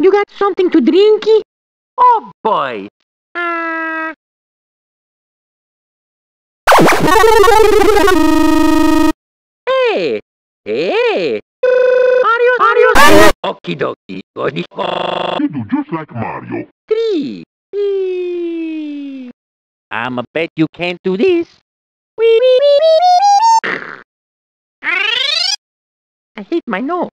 You got something to drinky? Oh boy. Uh... Hey! Hey! Mario! adios! Okie dokie. Goody. You do just like Mario. Three. Three. I'ma bet you can't do this. I hate my nose.